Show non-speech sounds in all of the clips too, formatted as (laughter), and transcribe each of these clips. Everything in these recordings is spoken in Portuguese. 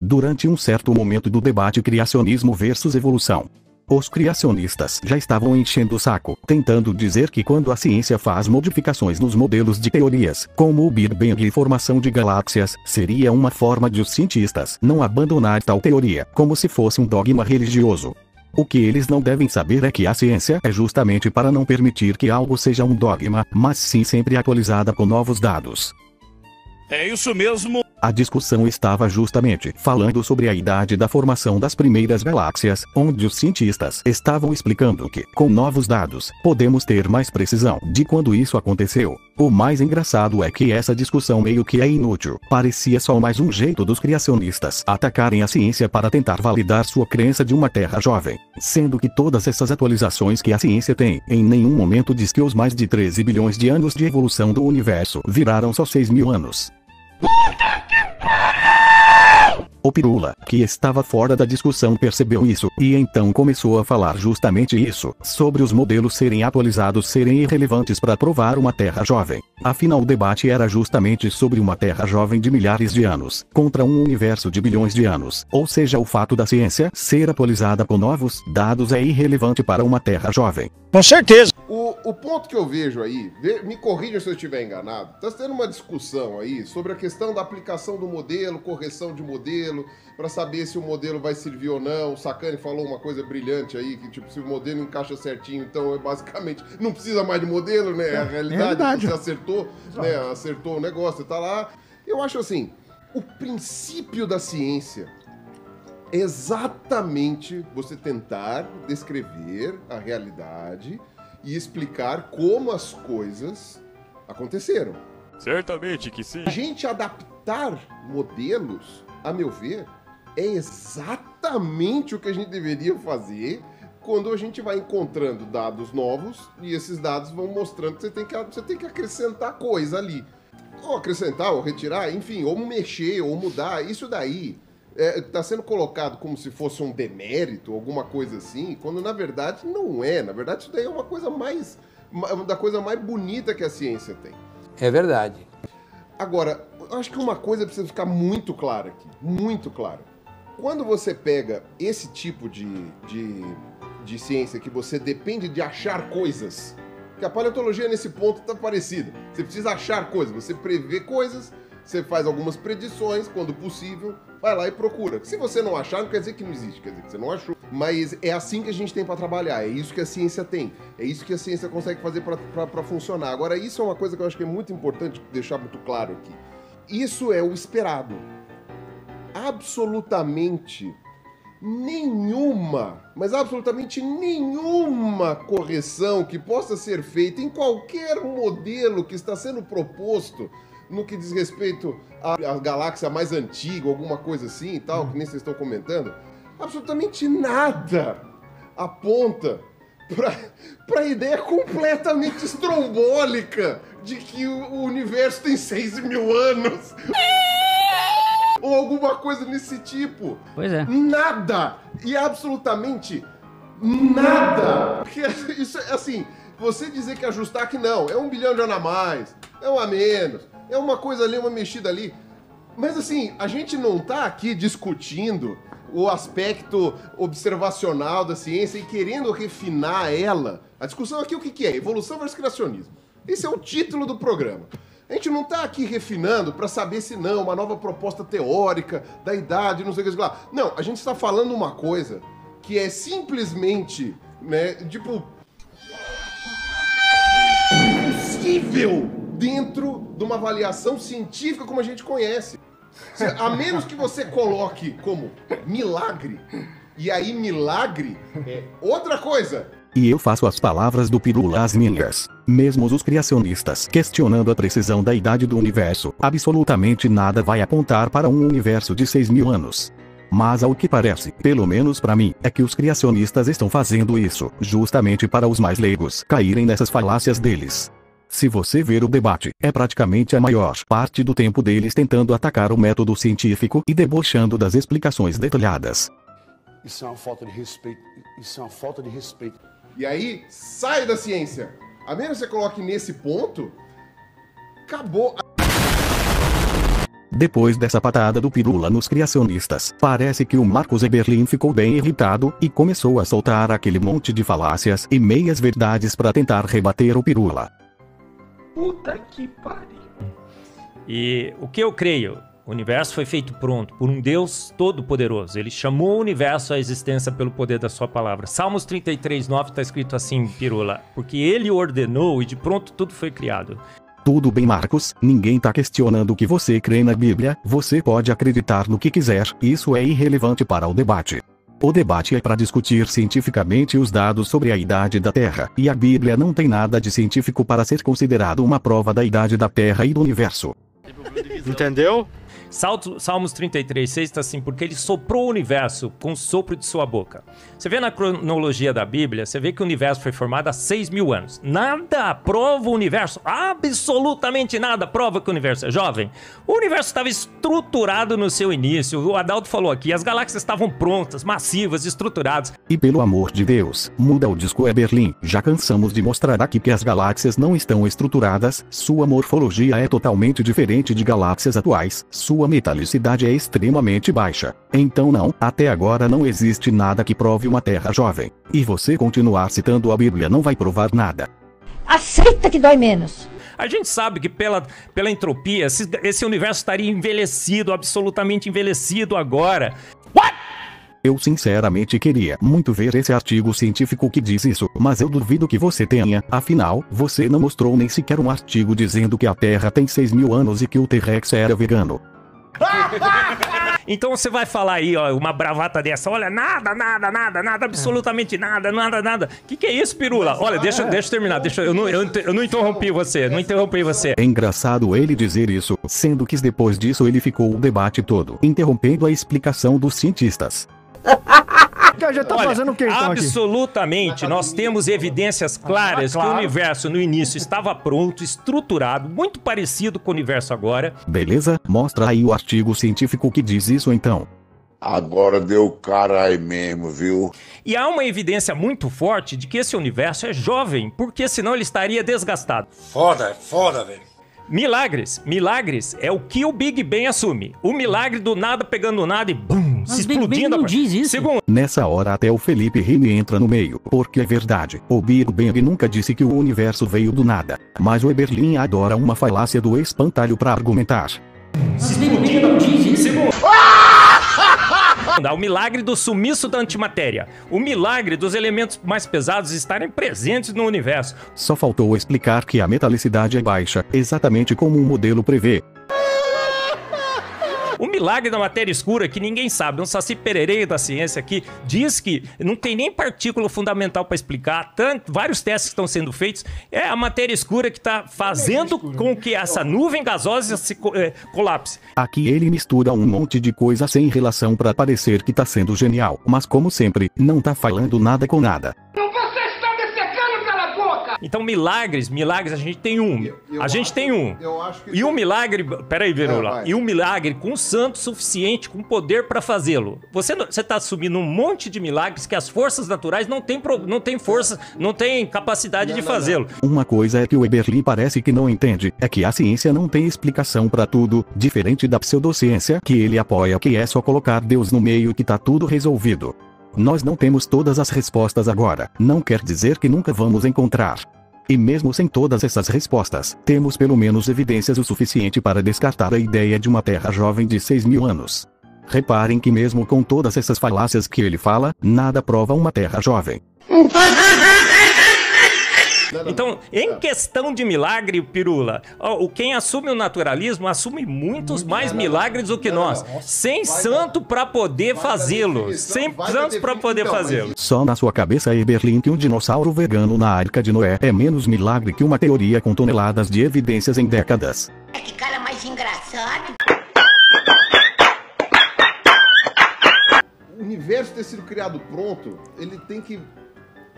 Durante um certo momento do debate criacionismo versus evolução, os criacionistas já estavam enchendo o saco, tentando dizer que quando a ciência faz modificações nos modelos de teorias, como o Big Bang e formação de galáxias, seria uma forma de os cientistas não abandonar tal teoria, como se fosse um dogma religioso. O que eles não devem saber é que a ciência é justamente para não permitir que algo seja um dogma, mas sim sempre atualizada com novos dados. É isso mesmo. A discussão estava justamente falando sobre a idade da formação das primeiras galáxias, onde os cientistas estavam explicando que, com novos dados, podemos ter mais precisão de quando isso aconteceu. O mais engraçado é que essa discussão meio que é inútil. Parecia só mais um jeito dos criacionistas atacarem a ciência para tentar validar sua crença de uma Terra jovem. Sendo que todas essas atualizações que a ciência tem, em nenhum momento diz que os mais de 13 bilhões de anos de evolução do universo viraram só 6 mil anos. O Pirula, que estava fora da discussão percebeu isso, e então começou a falar justamente isso, sobre os modelos serem atualizados serem irrelevantes para provar uma Terra jovem. Afinal o debate era justamente sobre uma Terra jovem de milhares de anos, contra um universo de bilhões de anos, ou seja o fato da ciência ser atualizada com novos dados é irrelevante para uma Terra jovem. Com certeza. O, ponto que eu vejo aí, me corrija se eu estiver enganado, está tendo uma discussão aí sobre a questão da aplicação do modelo, correção de modelo, para saber se o modelo vai servir ou não. O Sacani falou uma coisa brilhante aí, que tipo, se o modelo encaixa certinho, então é basicamente não precisa mais de modelo, né? É a realidade, realidade. você acertou, né? Acertou o negócio, tá lá. Eu acho assim, o princípio da ciência é exatamente você tentar descrever a realidade e explicar como as coisas aconteceram. Certamente que sim. A gente adaptar modelos, a meu ver, é exatamente o que a gente deveria fazer quando a gente vai encontrando dados novos e esses dados vão mostrando que você tem que, você tem que acrescentar coisa ali. Ou acrescentar, ou retirar, enfim, ou mexer, ou mudar. Isso daí está sendo colocado como se fosse um demérito, alguma coisa assim, quando na verdade não é. Na verdade, isso daí é uma coisa mais. uma da coisa mais bonita que a ciência tem. É verdade. Agora, acho que uma coisa precisa ficar muito clara aqui, muito clara. Quando você pega esse tipo de, de, de ciência que você depende de achar coisas, que a paleontologia nesse ponto está parecida. Você precisa achar coisas, você prevê coisas, você faz algumas predições, quando possível, vai lá e procura. Se você não achar, não quer dizer que não existe, quer dizer que você não achou. Mas é assim que a gente tem para trabalhar, é isso que a ciência tem, é isso que a ciência consegue fazer para funcionar. Agora, isso é uma coisa que eu acho que é muito importante deixar muito claro aqui. Isso é o esperado. Absolutamente nenhuma, mas absolutamente nenhuma correção que possa ser feita em qualquer modelo que está sendo proposto no que diz respeito à, galáxia mais antiga, alguma coisa assim e tal, que nem vocês estão comentando, absolutamente nada aponta para a ideia completamente estrombólica de que o, universo tem 6 mil anos. Ou alguma coisa nesse tipo. Pois é. Nada! E absolutamente nada! Porque isso é assim, você dizer que ajustar que não, é um bilhão de ano a mais, é um a menos, é uma coisa ali, uma mexida ali. Mas assim, a gente não tá aqui discutindo o aspecto observacional da ciência e querendo refinar ela. A discussão aqui o que, que é? Evolução versus criacionismo. Esse é o título do programa. A gente não está aqui refinando para saber se não, uma nova proposta teórica da idade, não sei o que lá. Não, a gente está falando uma coisa que é simplesmente, né, tipo. impossível dentro de uma avaliação científica como a gente conhece. A menos que você coloque como milagre, e aí milagre é outra coisa. E eu faço as palavras do Pirula as minhas. Mesmo os criacionistas questionando a precisão da idade do universo, absolutamente nada vai apontar para um universo de 6 mil anos. Mas ao que parece, pelo menos para mim, é que os criacionistas estão fazendo isso, justamente para os mais leigos caírem nessas falácias deles. Se você ver o debate, é praticamente a maior parte do tempo deles tentando atacar o método científico e debochando das explicações detalhadas. Isso é uma falta de respeito. Isso é uma falta de respeito. E aí, sai da ciência. A menos que você coloque nesse ponto, acabou. Depois dessa patada do pirula nos criacionistas, parece que o Marcos Eberlin ficou bem irritado e começou a soltar aquele monte de falácias e meias verdades para tentar rebater o pirula. Puta que pariu. E o que eu creio? O universo foi feito pronto por um Deus todo-poderoso. Ele chamou o universo à existência pelo poder da sua palavra. Salmos 33, 9 está escrito assim, Pirula. Porque ele ordenou e de pronto tudo foi criado. Tudo bem, Marcos, ninguém tá questionando o que você crê na Bíblia, você pode acreditar no que quiser, isso é irrelevante para o debate. O debate é para discutir cientificamente os dados sobre a idade da Terra, e a Bíblia não tem nada de científico para ser considerado uma prova da idade da Terra e do universo. Entendeu? Salmos 33, 6 está assim, porque ele soprou o universo com o sopro de sua boca. Você vê na cronologia da Bíblia, você vê que o universo foi formado há 6 mil anos. Nada prova o universo, absolutamente nada prova que o universo é jovem. O universo estava estruturado no seu início, o Adalto falou aqui, as galáxias estavam prontas, massivas, estruturadas. E pelo amor de Deus, muda o disco Eberlin, já cansamos de mostrar aqui que as galáxias não estão estruturadas, sua morfologia é totalmente diferente de galáxias atuais, sua metalicidade é extremamente baixa. Então não, até agora não existe nada que prove uma Terra jovem. E você continuar citando a Bíblia não vai provar nada. Aceita que dói menos. A gente sabe que pela, pela entropia, esse, esse universo estaria envelhecido, absolutamente envelhecido agora. Eu sinceramente queria muito ver esse artigo científico que diz isso, mas eu duvido que você tenha, afinal, você não mostrou nem sequer um artigo dizendo que a Terra tem 6 mil anos e que o T-Rex era vegano. (laughs) Então você vai falar aí, ó, uma bravata dessa, olha, nada, nada, nada, nada, absolutamente nada, nada, nada. Que que é isso, Pirula? Olha, deixa, deixa eu terminar, deixa eu não, eu, não- eu não interrompi você, não interrompi você. É engraçado ele dizer isso, sendo que depois disso ele ficou o debate todo, interrompendo a explicação dos cientistas. A gente tá Olha, fazendo o que então aqui? absolutamente, nós temos evidências claras que o claro. universo no início estava pronto, estruturado, muito parecido com o universo agora. Beleza? Mostra aí o artigo científico que diz isso então. Agora deu caralho mesmo, viu? E há uma evidência muito forte de que esse universo é jovem, porque senão ele estaria desgastado. Foda, foda, velho. Milagres, milagres é o que o Big Bang assume. O milagre do nada pegando nada e bum, se Big Bang explodindo. não diz isso. Segundo, Nessa hora até o Felipe Rime entra no meio, porque é verdade, o Big Bang nunca disse que o universo veio do nada. Mas o Eberlin adora uma falácia do espantalho para argumentar. há (laughs) o milagre do sumiço da antimatéria. O milagre dos elementos mais pesados estarem presentes no universo. Só faltou explicar que a metalicidade é baixa, exatamente como um modelo prevê. O milagre da matéria escura que ninguém sabe, um saci perereio da ciência que diz que não tem nem partícula fundamental para explicar, tanto, vários testes que estão sendo feitos, é a matéria escura que está fazendo com que essa nuvem gasosa se eh, colapse. Aqui ele mistura um monte de coisa sem relação para parecer que tá sendo genial, mas como sempre, não tá falando nada com nada. Então, milagres, milagres, a gente tem um. eu a gente acho- tem um. eu acho que E um tem- milagre, peraí, Ah, Verula. vai. E um milagre com santo suficiente, com poder para fazê-lo. Você não- você tá assumindo um monte de milagres que as forças naturais não têm pro- não têm força, não têm capacidade de fazê-lo. Uma coisa é que o Eberlin parece que não entende, é que a ciência não tem explicação para tudo, diferente da pseudociência que ele apoia que é só colocar Deus no meio que tá tudo resolvido. Nós não temos todas as respostas agora, não quer dizer que nunca vamos encontrar. E mesmo sem todas essas respostas, temos pelo menos evidências o suficiente para descartar a ideia de uma Terra jovem de 6 mil anos. Reparem que mesmo com todas essas falácias que ele fala, nada prova uma Terra jovem. Então, em questão de milagre, Pirula, ó, o quem assume o naturalismo assume muitos mais milagres do que nós, sem santo para poder fazê-lo, sem santos para poder fazê-lo. Só na sua cabeça Eberlin que um dinossauro vegano na Arca de Noé é menos milagre que uma teoria com toneladas de evidências em décadas. Que cara mais engraçado. o universo ter sido criado pronto, ele tem que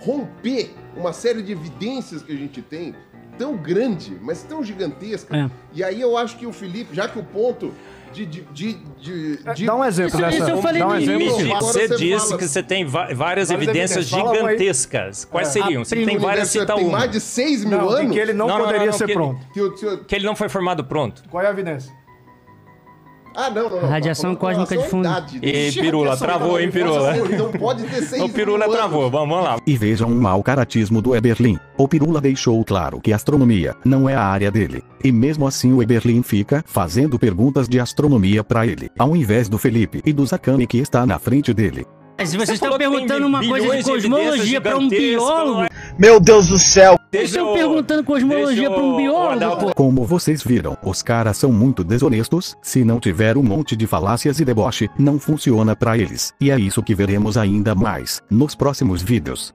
romper uma série de evidências que a gente tem tão grande, mas tão gigantesca. É. E aí eu acho que o Felipe, já que o ponto de. de, de, de, de- Dá um exemplo Isso- dessa. isso eu falei dá um exemplo. Você você disse fala- que você tem várias Várias evidências evidências. Fala gigantescas. Quais É. seriam? Você tem várias, cita tem uma. mais de 6 mil Não, anos. que ele não, Não, poderia não, ser que ele- pronto. o- Que ele não foi formado pronto. Qual é a evidência? Ah, não, não, não. Radiação Tá cósmica de fundo. idade. E Pirula, travou, hein, cósmica, Pirula? Não pode ter (laughs) seis O Pirula mil travou, anos. vamos lá. E vejam o mau caratismo do Eberlin. O Pirula deixou claro que astronomia não é a área dele. E mesmo assim o Eberlin fica fazendo perguntas de astronomia pra ele, ao invés do Felipe e do Zakami que está na frente dele. Mas vocês Você estão perguntando uma coisa de cosmologia pra um biólogo, não Meu Deus do céu! Vocês estão perguntando cosmologia deixa pra um biólogo. Como vocês viram, os caras são muito desonestos, se não tiver um monte de falácias e deboche, não funciona pra eles. E é isso que veremos ainda mais nos próximos vídeos.